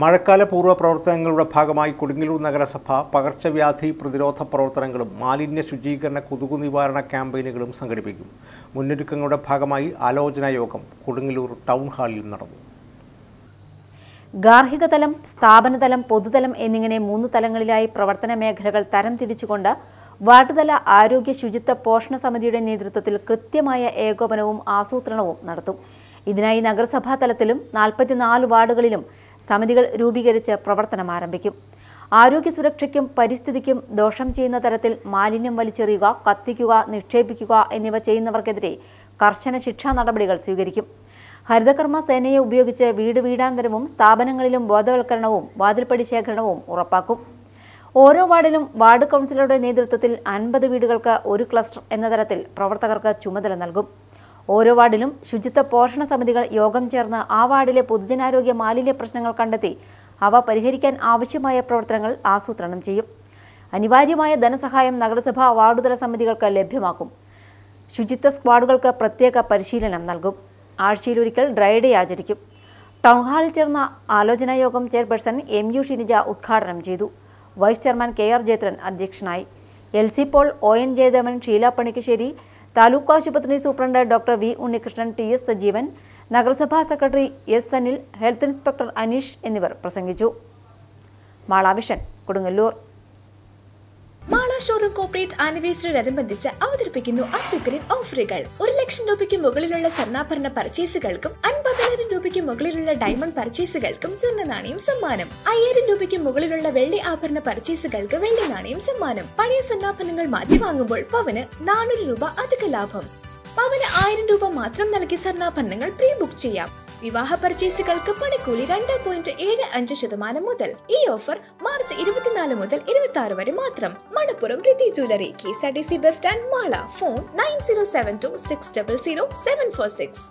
മഴക്കാല പൂർവ പ്രവർത്തനങ്ങളുടെ ഭാഗമായി കൊടുങ്ങല്ലൂർ നഗരസഭ പകർച്ചവ്യാധി പ്രതിരോധ പ്രവർത്തനങ്ങളും മാലിന്യ ശുചീകരണ കൊതുകു നിവാരണ ക്യാമ്പയിനുകളും സംഘടിപ്പിക്കും. മുന്നൊരുക്കങ്ങളുടെ ഭാഗമായി ആലോചനാ യോഗം കൊടുങ്ങല്ലൂർ ടൗൺ ഹാളിൽ നടന്നു. ഗാർഹിക തലം സ്ഥാപനതലം പൊതുതലം എന്നിങ്ങനെ മൂന്ന് തലങ്ങളിലായി പ്രവർത്തന മേഖലകൾ തരം തിരിച്ചുകൊണ്ട് വാർഡ്തല ആരോഗ്യ ശുചിത്വ പോഷണ സമിതിയുടെ നേതൃത്വത്തിൽ കൃത്യമായ ഏകോപനവും ആസൂത്രണവും നടത്തും. ഇതിനായി നഗരസഭാ തലത്തിലും നാൽപ്പത്തിനാല് വാർഡുകളിലും സമിതികൾ രൂപീകരിച്ച് പ്രവർത്തനം ആരംഭിക്കും. ആരോഗ്യ സുരക്ഷയ്ക്കും പരിസ്ഥിതിക്കും ദോഷം ചെയ്യുന്ന തരത്തിൽ മാലിന്യം വലിച്ചെറിയുക കത്തിക്കുക നിക്ഷേപിക്കുക എന്നിവ ചെയ്യുന്നവർക്കെതിരെ കർശന ശിക്ഷാ നടപടികൾ സ്വീകരിക്കും. ഹരിതകർമ്മ സേനയെ ഉപയോഗിച്ച് വീട് വീടാന്തരവും സ്ഥാപനങ്ങളിലും ബോധവൽക്കരണവും വാതിൽപ്പടി ശേഖരണവും ഉറപ്പാക്കും. ഓരോ വാർഡിലും വാർഡ് കൗൺസിലറുടെ നേതൃത്വത്തിൽ അൻപത് വീടുകൾക്ക് ഒരു ക്ലസ്റ്റർ എന്ന തരത്തിൽ പ്രവർത്തകർക്ക് ചുമതല നൽകും. ഓരോ വാർഡിലും ശുചിത്വ പോഷണ സമിതികൾ യോഗം ചേർന്ന് ആ വാർഡിലെ പൊതുജനാരോഗ്യ മാലിന്യ പ്രശ്നങ്ങൾ കണ്ടെത്തി അവ പരിഹരിക്കാൻ ആവശ്യമായ പ്രവർത്തനങ്ങൾ ആസൂത്രണം ചെയ്യും. അനിവാര്യമായ ധനസഹായം നഗരസഭാ വാർഡുതല സമിതികൾക്ക് ലഭ്യമാക്കും. ശുചിത്വ സ്ക്വാഡുകൾക്ക് പ്രത്യേക പരിശീലനം നൽകും. ആഴ്ചയിലൊരിക്കൽ ഡ്രൈ ഡേ ആചരിക്കും. ടൗൺ ഹാളിൽ ചേർന്ന ആലോചനാ യോഗം ചെയർപേഴ്സൺ എം യു ഷിനിജ ഉദ്ഘാടനം ചെയ്തു. Vice chairman K R Jayathran അധ്യക്ഷനായി. L C Paul O N Jayadevan Sheela Panikkassery taluk ആശുപത്രി superintendent doctor V Unnikrishnan T S Sajeevan നഗരസഭാ secretary S Anil health inspector Aneesh എന്നിവർ പ്രസംഗിച്ചു. മാളാവിഷൻ കൊടുങ്ങല്ലൂർ. മാള ഷോറൂം കോർപ്പറേറ്റ് ആനിവേഴ്സറിയോടനുബന്ധിച്ച് അവതരിപ്പിക്കുന്നു അത്യുഗ്രൻ ഓഫറുകൾ. ഒരു ലക്ഷം രൂപയ്ക്ക് മുകളിലുള്ള സ്വർണാഭരണ പർച്ചേസുകൾക്കും അൻപതിനായിരം രൂപയ്ക്ക് മുകളിലുള്ള ഡയമണ്ട് പർച്ചേസുകൾക്കും സ്വർണ നാണയം സമ്മാനം. അയ്യായിരം രൂപയ്ക്ക് മുകളിലുള്ള വെള്ളി ആഭരണ പർച്ചേസുകൾക്ക് വെള്ളി നാണയം സമ്മാനം. പഴയ സ്വർണാഭരണങ്ങൾ മാറ്റി വാങ്ങുമ്പോൾ പവന് നാനൂറ് രൂപ അധിക ലാഭം. പവന് ആയിരം രൂപ മാത്രം നൽകി സ്വർണാഭരണങ്ങൾ പ്രീ ബുക്ക് ചെയ്യാം. വിവാഹ പർച്ചേസുകൾക്ക് പണിക്കൂലി രണ്ട് പോയിന്റ് ഏഴ് അഞ്ച് ശതമാനം മുതൽ. ഈ ഓഫർ മാർച്ച് ഇരുപത്തിനാല് മുതൽ ഇരുപത്തി ആറ് വരെ മാത്രം. Manappuram Rithi jewellery K S R T C bus stand Mala. Phone nine zero seven two six double zero seven four six